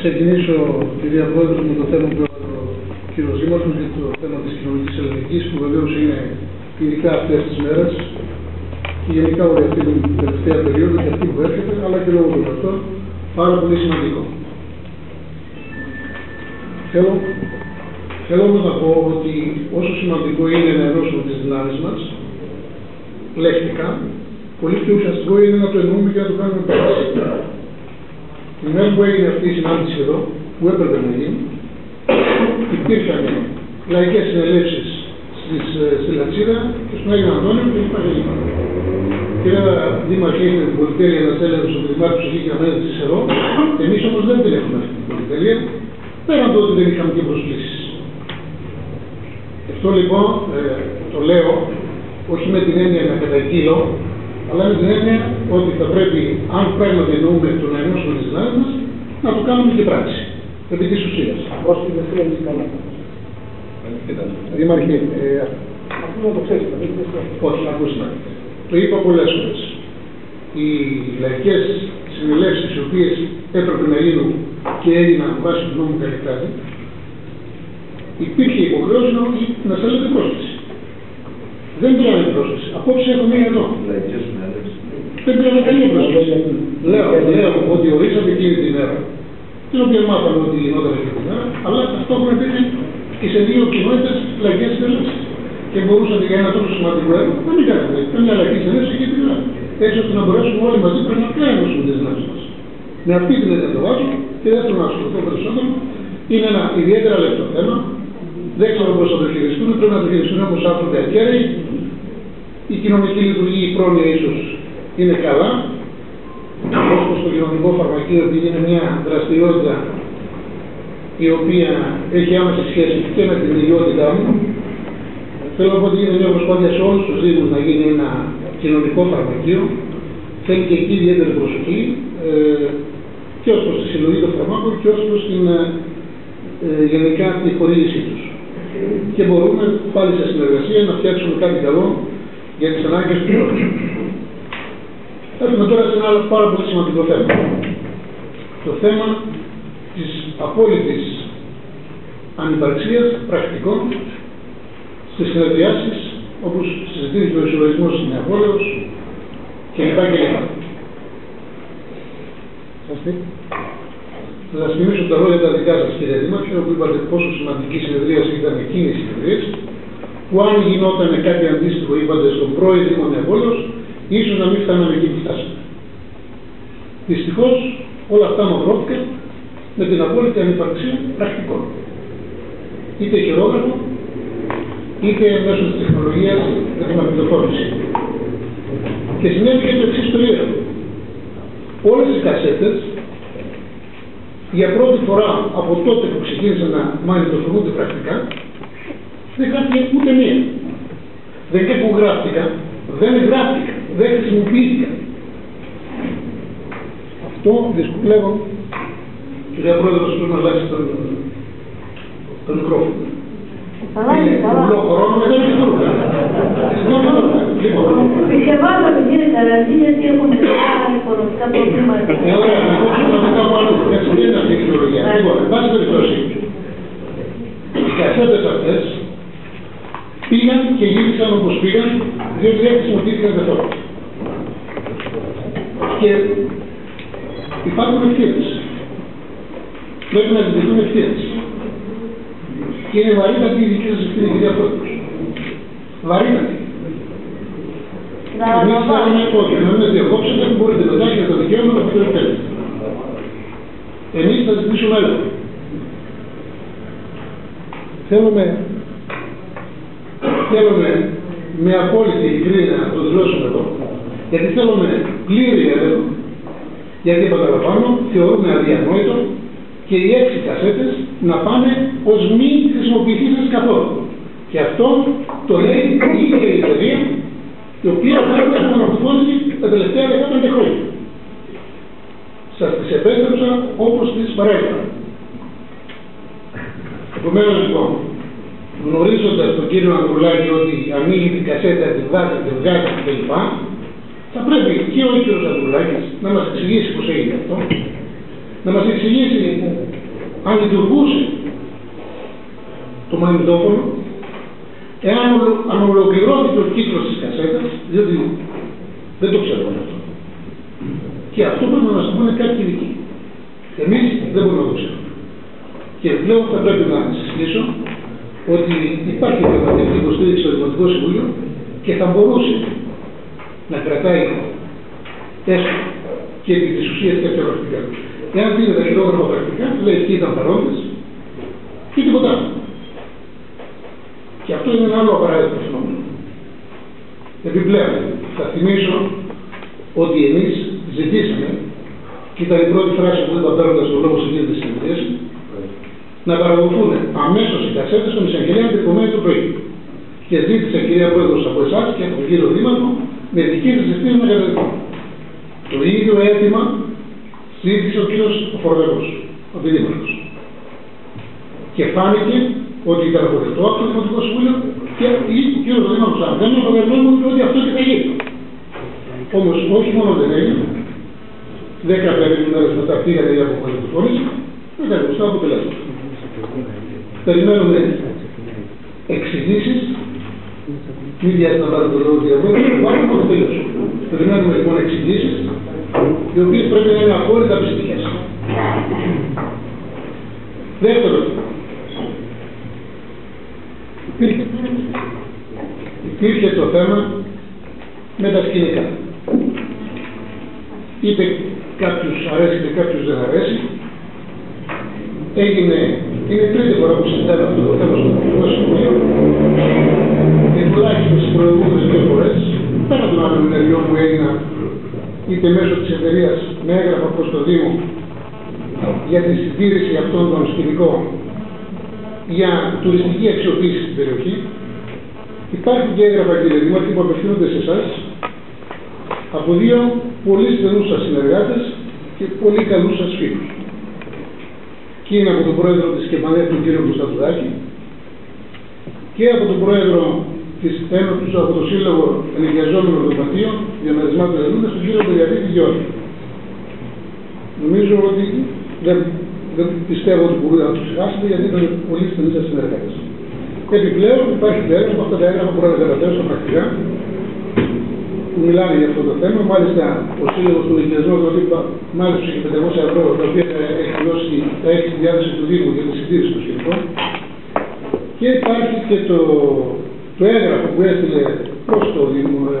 ξεκινήσω, κυρία Πρόεδρε, με το θέμα που ο κύριος Δήμαρχος για το θέμα της κοινωνικής ελληνικής, που βεβαίως είναι ειδικά αυτές τις μέρες και γενικά όλη αυτή την τελευταία περίοδο και αυτή που έρχεται, αλλά και λόγω του αυτό, πάρα πολύ σημαντικό. Θέλω, θέλω να πω ότι όσο σημαντικό είναι να ενώσουμε τις δυνάμεις μας, λέχτηκα, πολύ πιο ουσιαστικό είναι να το εννοούμε και να το κάνουμε πράξη. Την μέρα που έγινε αυτή η συνάντηση εδώ, που έπρεπε να γίνει, υπήρχαν λαϊκές συνελεύσεις ε, στη Λατσίδα και στον Άγιο Αντώνιο και λοιπά και λοιπά. Κύριε Δήμαρχε, έχετε την πολυτέλεια να θέλετε στο Δημάρχο Ψυχή και να της εδώ. Εμείς όμως δεν την έχουμε αυτή την πολυτέλεια. Πέραν του ότι δεν είχαμε και προσκλήσεις. Αυτό λοιπόν ε, το λέω όχι με την έννοια να καταγγείλω, αλλά με την έννοια ότι θα πρέπει, αν πράγματι εννοούμε το να ενώσουμε τις δυνάμεις μας, να το κάνουμε και πράξη. Επί της ουσίας. Ω τη Δευτέρα της Δήμαρχε, ε, Αυτό να το ξέρετε. όχι, ακούστε. Το είπα πολλές φορές. Οι λαϊκές συνελεύσεις οι οποίες έπρεπε να γίνουν και έγιναν βάσει του νόμου Καλυκτάδη, υπήρχε υποχρέωση να, να στέλνετε πρόσκληση. Δεν πήραμε πρόσκληση. Απόψε έχω μία εδώ. Δεν πήραμε καμία πρόσκληση. Λέω, λέω ότι ορίσαμε εκείνη την ημέρα, την οποία μάθαμε ότι γινόταν εκείνη την ημέρα, αλλά ταυτόχρονα υπήρχε και σε δύο κοινότητες λαϊκές συνελεύσει. Και μπορούσατε για ένα τόσο σημαντικό έργο να μην κάνετε. Μια λαϊκή συνέλευση και την άλλη. Έτσι ώστε να μπορέσουμε όλοι μαζί πραγματικά να ενώσουμε τις δυνάμει μας. Με αυτή την έννοια το βάζω και δεύτερον να ασχοληθώ περισσότερο. Είναι ένα ιδιαίτερα λεπτό θέμα. Δεν ξέρω πώς θα το χειριστούν. Πρέπει να το χειριστούν όπως άνθρωποι ακέραιοι. Η κοινωνική λειτουργία, η πρόνοια ίσως είναι καλά. Όπω το κοινωνικό φαρμακείο, επειδή είναι μια δραστηριότητα η οποία έχει άμεση σχέση και με την ιδιότητά μου. Θέλω να πω ότι είναι μια προσπάθεια σε όλους τους Δήμους να γίνει ένα κοινωνικό φαρμακείο. Θέλει και εκεί ιδιαίτερη προσοχή ε, και ως προς τη συλλογή των φαρμάκων και ως προς την ε, ε, γενικά τη χορήγησή τους. Και μπορούμε πάλι σε συνεργασία να φτιάξουμε κάτι καλό για τις ανάγκες του κόσμου. Έρχομαι τώρα σε ένα άλλο πάρα πολύ σημαντικό θέμα. Το θέμα της απόλυτης ανυπαρξίας πρακτικών στις συνεδριάσεις όπως συζητήθηκε ο συλλογισμός της Νεαπόλεως και λοιπά και λοιπά. Θα σας θυμίσω τα λόγια τα δικά σας κύριε Δήμαρχε όπου είπατε πόσο σημαντική συνεδρία ήταν εκείνη η συνεδρία που αν γινόταν κάτι αντίστοιχο είπατε στον πρόεδρο Νεαπόλεως ίσως να μην φτάναμε εκεί που φτάσαμε. Δυστυχώς όλα αυτά μαυρώθηκαν με την απόλυτη ανυπαρξία πρακτικών. Είτε χειρόγραφο, είτε μέσω της τεχνολογίας με την μαγνητοφόρηση. Και συνέβη και το εξής περίεργο. Όλες οι κασέτες, για πρώτη φορά από τότε που ξεκίνησαν να μαγνητοφορούνται πρακτικά, δεν γράφτηκε ούτε μία. Δεν και που γράφτηκαν, δεν γράφτηκαν, δεν χρησιμοποιήθηκαν. Αυτό δυσκολεύω Κυρία Πρόεδρο, πρέπει να αλλάξει το, το μικρόφωνο. Καλά είναι, καλά. Ούλο χρόνο δεν είναι τίποτα. Λοιπόν. Επισκευάζομαι κύριε Καραντή γιατί έχουμε πολλά οικονομικά προβλήματα. Ε, ωραία, να κόψουμε να κάπου αλλού. Έτσι δεν είναι αυτή η δικαιολογία. Λοιπόν, εν πάση περιπτώσει, οι κασέτες αυτές πήγαν και γύρισαν όπως πήγαν, διότι δεν χρησιμοποιήθηκαν καθόλου. Και υπάρχουν ευθύνες πρέπει να ζητηθούν ευθύνε. Και είναι βαρύτατη η δική σας ευθύνη, κυρία Πρόεδρος. Βαρύτατη. Εμείς θέλουμε ότι να μην διακόψετε, μπορείτε να έχετε το δικαίωμα να πείτε θέλετε. Εμείς θα ζητήσουμε έλεγχο. Θέλουμε, θέλουμε με απόλυτη ειλικρίνεια να το δηλώσουμε εδώ, γιατί θέλουμε πλήρη έλεγχο, γιατί επαναλαμβάνω, θεωρούμε αδιανόητο και οι έξι κασέτες να πάνε ως μη χρησιμοποιηθήσεις καθόλου. Και αυτό το λέει η ίδια η εταιρεία η οποία πρέπει να αναπτυχώσει τα τελευταία 15 χρόνια. Σας τις επέστρεψα όπως τις παρέλαβα. Επομένως λοιπόν, γνωρίζοντας τον κύριο Ανδρουλάκη ότι ανοίγει την κασέτα, την βάζει, την βγάζει κλπ. Θα πρέπει και ο κύριος Ανδρουλάκης να μας εξηγήσει πώς έγινε αυτό να μας εξηγήσει αν λειτουργούσε το μαγνητόφωνο, εάν ολο- αν ολοκληρώθηκε ο κύκλος της κασέτας, διότι δεν το ξέρουμε αυτό. Και αυτό πρέπει να μας το πούνε κάποιοι ειδικοί. Εμείς δεν μπορούμε να το ξέρουμε. Και πλέον θα πρέπει να συστήσω ότι υπάρχει πραγματική υποστήριξη στο Δημοτικό Συμβούλιο και θα μπορούσε να κρατάει έστω και επί της ουσίας τέτοια πρακτικά. Εάν δείτε τα χειρόγραφα πρακτικά, λέει και ήταν παρόντες και τίποτα άλλο. Και αυτό είναι ένα άλλο απαραίτητο φαινόμενο. Επιπλέον, θα θυμίσω ότι εμείς ζητήσαμε, και ήταν η πρώτη φράση που είπα παίρνοντας το λόγο σε αυτή της συνεδρίαση, να παραδοθούν αμέσως οι κασέτες στον εισαγγελέα την επομένη το πρωί. Και ζήτησε κυρία Πρόεδρος από εσάς και από τον κύριο Δήμαρχο με δική σα ευθύνη να καταδεχθούν. Το ίδιο αίτημα ζήτησε ο κύριος Φορδερό, ο Δήμαρχος. Και φάνηκε ότι ήταν αποδεκτό από το Δημοτικό Συμβούλιο και είπε ο κύριος Δήμαρχος, αν δεν είναι αποδεκτό, ότι αυτό και θα γίνει. Όμως όχι μόνο δεν έγινε, δέκα περίπου μέρες μετά πήγανε οι αποκαλυπτικόνε, δεν τα γνωστά αποτελέσματα. Περιμένουμε εξηγήσεις. Μην βιάζετε να πάρετε το λόγο διαβόλου, πάρουμε μόνο τελειώσω. Περιμένουμε λοιπόν εξηγήσεις, οι οποίες πρέπει να είναι απόλυτα πιστικές. Δεύτερον, υπήρχε, υπήρχε το θέμα με τα σκηνικά. Είτε κάποιους αρέσει είτε κάποιους δεν αρέσει, έγινε, είναι η τρίτη φορά που συζητάμε αυτό το θέμα στο Υπουργικό Συμβούλιο. Και τουλάχιστον στις προηγούμενες δύο φορές, πέρα των άλλων ενεργειών που έγιναν είτε μέσω της εταιρείας με έγγραφα προς το Δήμο για τη συντήρηση αυτών των σκηνικών για τουριστική αξιοποίηση στην περιοχή, υπάρχουν και έγγραφα κύριε Δήμαρχη που απευθύνονται σε εσάς από δύο πολύ στενούς σας συνεργάτες και πολύ καλούς σας φίλους και είναι από τον πρόεδρο της ΚΕΠΑΝΕΤ, τον κύριο Κωνσταντουδάκη, και από τον πρόεδρο της Ένωσης, από το Σύλλογο Ενοικιαζόμενων Δωματίων Διαμερισμάτων Ελλήνας, τον κύριο Περιαδίτη Γιώργη. Νομίζω ότι δεν, δεν πιστεύω ότι μπορείτε να του ξεχάσετε, γιατί ήταν πολύ στενοί σας συνεργάτες. Επιπλέον υπάρχει το έγγραφο, αυτά τα έγγραφα που να τα καταθέσω πρακτικά, που μιλάνε για αυτό το θέμα. Μάλιστα, ο Σύλλογος του Νοικιασμού δηλαδή, μάλιστα είχε 500 ευρώ, τα οποία έχει δώσει, θα έχει στη διάθεση του Δήμου για τη συντήρηση των σχετικών. Και υπάρχει και το, το έγγραφο που έστειλε προς το, Δήμο, ε,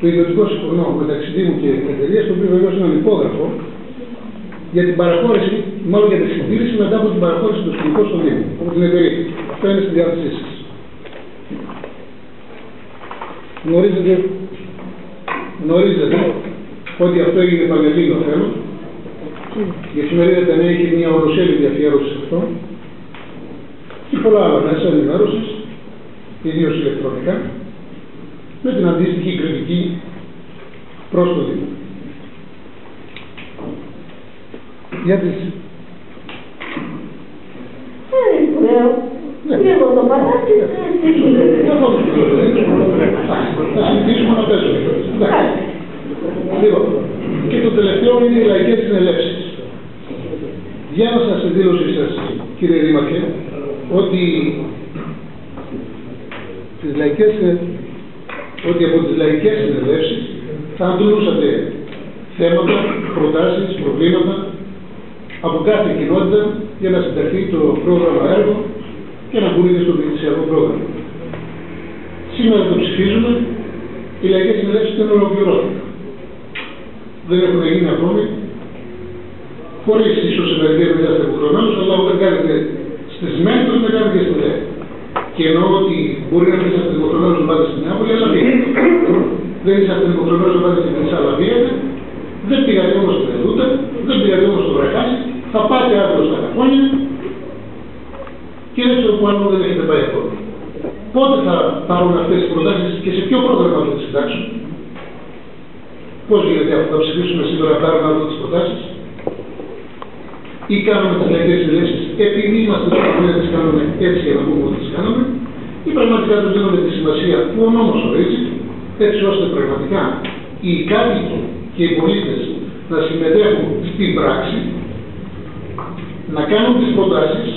το ιδιωτικό συμφωνό μεταξύ Δήμου και εταιρείας, το οποίο βεβαίως είναι υπόγραφο για την παραχώρηση, μάλλον για τη συντήρηση μετά από την παραχώρηση των σχετικών στον Δήμο, από την εταιρεία. Αυτό είναι στη διάθεσή σας. Γνωρίζετε γνωρίζετε ότι αυτό έγινε πανελλήνιο θέμα. Η εφημερίδα Τενέ είχε μια ολοσέλιδη αφιέρωση σε αυτό και πολλά άλλα μέσα ενημέρωση, ιδίω ηλεκτρονικά, με την αντίστοιχη κριτική προ το Δήμο. Για τις... Λίγο το πατάκι στη Δεν θα το Θα συζητήσουμε να πέσουμε. Εντάξει. Λοιπόν, και το τελευταίο είναι οι λαϊκές συνελεύσεις. Διάβασα στη δήλωσή σας, κύριε Δήμαρχε, ότι τις λαϊκές, ότι από τις λαϊκές συνελεύσεις θα αντλούσατε θέματα, προτάσεις, προβλήματα από κάθε κοινότητα για να συνταχθεί το πρόγραμμα έργο και να μπουν στο διοικησιακό πρόγραμμα. Σήμερα το ψηφίζουμε, οι λαϊκές συνελεύσεις δεν ολοκληρώθηκαν. Δεν έχουν γίνει ακόμη, χωρίς ίσως σε μερικές δεν είστε υποχρεωμένους, αλλά όταν κάνετε στις ΜΕΝ πρέπει να κάνετε και στη ΔΕ. Και εννοώ ότι μπορεί να μην είσαστε υποχρεωμένους να πάτε στην Νεάπολη, αλλά πήγατε. Δεν είσαστε υποχρεωμένους να πάτε στην Βρυξέλλα, αλλά πήγατε. Δεν πήγατε όμως στην Εδούτα, δεν πήγατε όμως στο Βραχάσι, θα πάτε αύριο στα Καφόνια και δεν ξέρω που άλλο δεν έχετε πάει ακόμα. Πότε θα πάρουν αυτές τις προτάσεις και σε ποιο πρόγραμμα θα τις συντάξουν; Πώς γίνεται αυτό, θα ψηφίσουμε σήμερα να πάρουμε αυτές τις προτάσεις; Ή κάνουμε τις λαϊκές συνελεύσεις επειδή είμαστε στο να τις κάνουμε έτσι για να πούμε ότι τις κάνουμε ή πραγματικά τους δίνουμε τη σημασία που ο νόμος ορίζει έτσι ώστε πραγματικά οι κάτοικοι και οι πολίτες να συμμετέχουν στην πράξη να κάνουν τις προτάσεις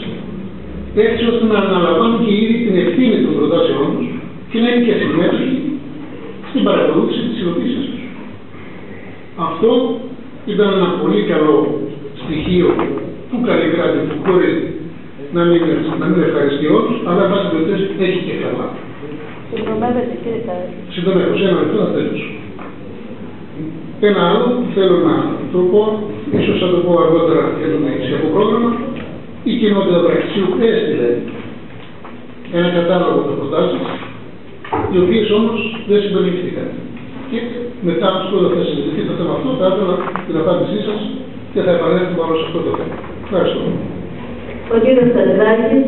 έτσι ώστε να αναλαμβάνουν και ήδη την ευθύνη των προτάσεών τους και να είναι και συμμέτοχοι στην παρακολούθηση της υλοποίησης τους. Αυτό ήταν ένα πολύ καλό στοιχείο του Καλλικράτη που χωρίς να μην, να μην ευχαριστεί όλους, αλλά εν πάση περιπτώσει έχει και καλά. Συντομεύεται κύριε Καραλίνη. Συντομεύω, σε ένα λεπτό να τέλειωσω. Ένα άλλο που θέλω να το πω, ίσως θα το πω αργότερα για το νησιακό πρόγραμμα, η κοινότητα πραξίου έστειλε ένα κατάλογο των προτάσεις, οι οποίες όμως δεν συμπεριληφθήκαν. Και μετά που θα συζητηθεί το θέμα αυτό, θα ήθελα την απάντησή σας και θα επανέλθουμε πάνω σε αυτό το θέμα. Ευχαριστώ. Ο κύριος Σταδράκης.